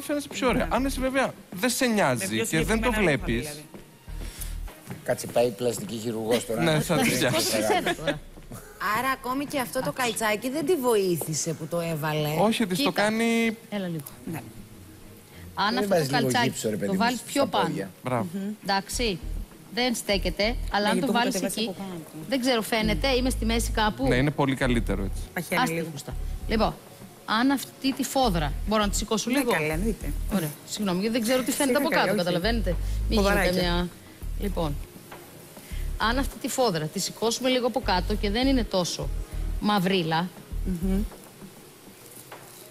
φαίνεσαι πιο ωραία. Αν εσύ βέβαια δεν σε νοιάζει πιο και δεν το συγκεκριμένα ρούχα, βλέπεις. δηλαδή. Κάτσε πάει πλαστική χειρουργός τώρα. Ναι, θα τη Σηκώσει φτιάξει. και εσένα τώρα; Άρα ακόμη και αυτό το καλτσάκι δεν τη βοήθησε που το έβαλε. Όχι, της το Κοίτα. κάνει. Έλα λίγο. Ναι. Αν Δεν αυτό βάζεις το λίγο καλτσάκι γύψο, ρε παιδί το μου, βάλεις στα πιο πάνω. πόδια. Μπράβο. Εντάξει. Δεν στέκεται, αλλά Ναι, αν γιατί το το έχω βάλεις κατεβάσει εκεί. από κάτω. Δεν ξέρω, φαίνεται, είμαι στη μέση κάπου. Ναι, είναι πολύ καλύτερο έτσι. Παχαίνει Άστη λίγο. φούστα. Λοιπόν, αν αυτή τη φόδρα. Μπορώ να τη σηκώσω Ναι, λίγο. καλά, εννοείται. Ωραία. Συγγνώμη, γιατί δεν ξέρω τι φαίνεται από Σιγά κάτω, καλά, όχι. καταλαβαίνετε. Μην Φοβαράκια. γίνεται μια. Λοιπόν, αν αυτή τη φόδρα τη σηκώσουμε λίγο από κάτω και δεν είναι τόσο μαυρίλα.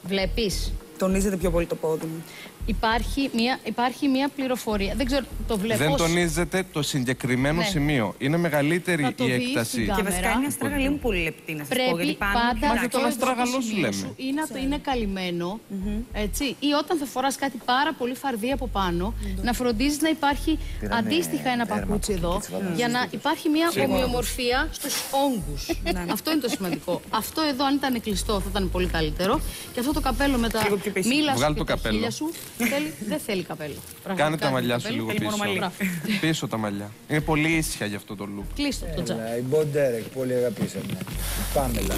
Βλέπεις, Τονίζεται πιο πολύ το πόδι μου. υπάρχει μια, υπάρχει μια πληροφορία. Δεν ξέρω, το βλέπω. Δεν ως- τονίζεται το συγκεκριμένο Ναι. σημείο. Είναι μεγαλύτερη Θα το η δεις έκταση. στην Και Κάμερα. βασικά είναι αστράγαλη μου πολύ λεπτή να σας πω. Γιατί Πρέπει πάνω πάντα πιο και αυτό τον εδώ αστράγαλο το σου σημείο λέμε. σου είναι, το είναι καλυμμένο, έτσι, ή όταν θα φοράς κάτι πάρα πολύ φαρδί από πάνω, να φροντίζεις να υπάρχει αντίστοιχα ένα τέρμα παπούτσι από εκεί εδώ, και τις βάλαμε για να υπάρχει μια ομοιομορφία στους όγκους. Ναι, αυτό είναι το σημαντικό. αυτό εδώ αν ήταν κλειστό θα ήταν πολύ καλύτερο. Και αυτό το καπέλο με τα Λίγο πιο πίσω. μήλα σου Βγάλ' και το τα καπέλο. χείλια σου, θέλει, δεν θέλει καπέλο. Πραγματικά Κάνε τα δεν μαλλιά θέλει σου λίγο καπέλο. Θέλει μόνο πίσω. μαλλί. Μπράβο. Πίσω τα μαλλιά. Είναι πολύ ήσυχα για αυτό το look. Κλείστο το τζάκι. Έλα, Η Μποντέρεκ, πολύ αγαπήσαμε. Πάμελα.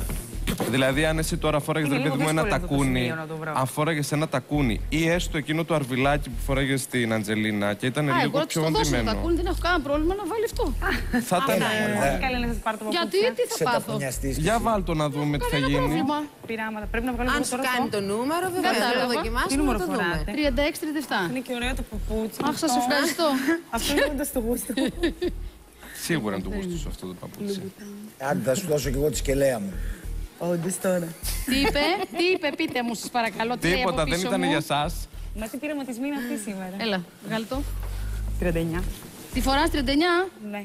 Δηλαδή, αν εσύ τώρα φοράγε Είναι ρε παιδί λίγο μου ένα δύσκολο αυτό το τακούνι, σημείο να το βρω. αν φοράγε ένα τακούνι ή έστω εκείνο το αρβιλάκι που φοράγε στην Αντζελίνα και ήταν Α, εγώ λίγο να της πιο το δώσω το οντυμένο. τακούνι, δεν έχω κανένα πρόβλημα να βάλει αυτό. Θα ήταν. Όχι καλά είναι να σας πάρω το Γιατί, παπούτσια. τι θα Σε πάθω; ταπεινιαστής. Για βάλ το να δούμε τι θα Κανένα γίνει. πρόβλημα. Πειράματα. Πρέπει να βγάλω Αν λίγο σου τώρα κάνει αυτό. το νούμερο, βέβαια θα Κατάλαβα. το Τι δοκιμάσουμε νούμερο να το δούμε. φοράτε; 36-37. Είναι και ωραίο το παπούτσι. Αχ, σας ευχαριστώ. Αυτό είναι όντως το γούστο. Σίγουρα είναι του γούστου σου αυτό το παπούτσι. Άντε, θα σου δώσω κι εγώ τη σκελέα μου. Όντως τώρα. Τι είπε, τι είπε, πείτε μου σας παρακαλώ. Τι λέει από Τίποτα δεν πίσω ήταν μου. για εσά. Μα τι πειραματισμή είναι αυτή σήμερα. Έλα, βγάλε το. 39. Τη φοράς 39. Ναι.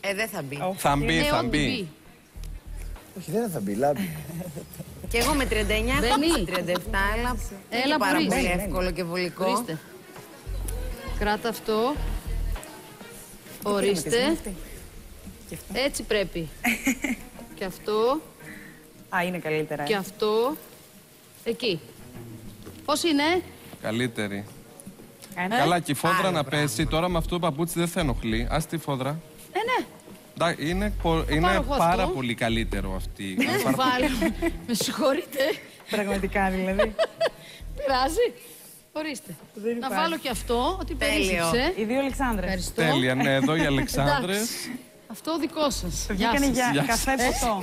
Ε, δεν θα μπει. Θα μπει, Ε, θα ό,τι μπει. Όχι, δεν θα μπει, λάμπη. Και εγώ με 39, Δεν ακόμα είναι. 37, αλλά δεν Έλα, είναι πάρα μπορείς. πολύ εύκολο και βολικό. Ορίστε. Κράτα αυτό. Ορίστε. Έτσι πρέπει. Και αυτό. Α, είναι καλύτερα. Και αυτό. Εκεί. Πώς είναι; Καλύτερη. Ένα. Καλά, και η φόδρα να πέσει τώρα με αυτό το παπούτσι δεν θα ενοχλεί. Α τη φόδρα. Ε, ναι. Εντάξει, Είναι, πο- είναι πάρω εγώ πάρα αυτό. πολύ καλύτερο αυτή. Δεν Είναι το πάρα- βάλω. Με συγχωρείτε. Πραγματικά δηλαδή. Πειράζει. Ορίστε. Δεν Να υπάρχει. βάλω και αυτό, ότι Τέλειο. περίσσεψε. Οι δύο Αλεξάνδρες. Ευχαριστώ. Τέλεια, ναι, εδώ οι Αλεξάνδρες. Εντάξει. Αυτό δικό σας. Γεια Βγήκανε σας. για Γεια καφέ ποτό.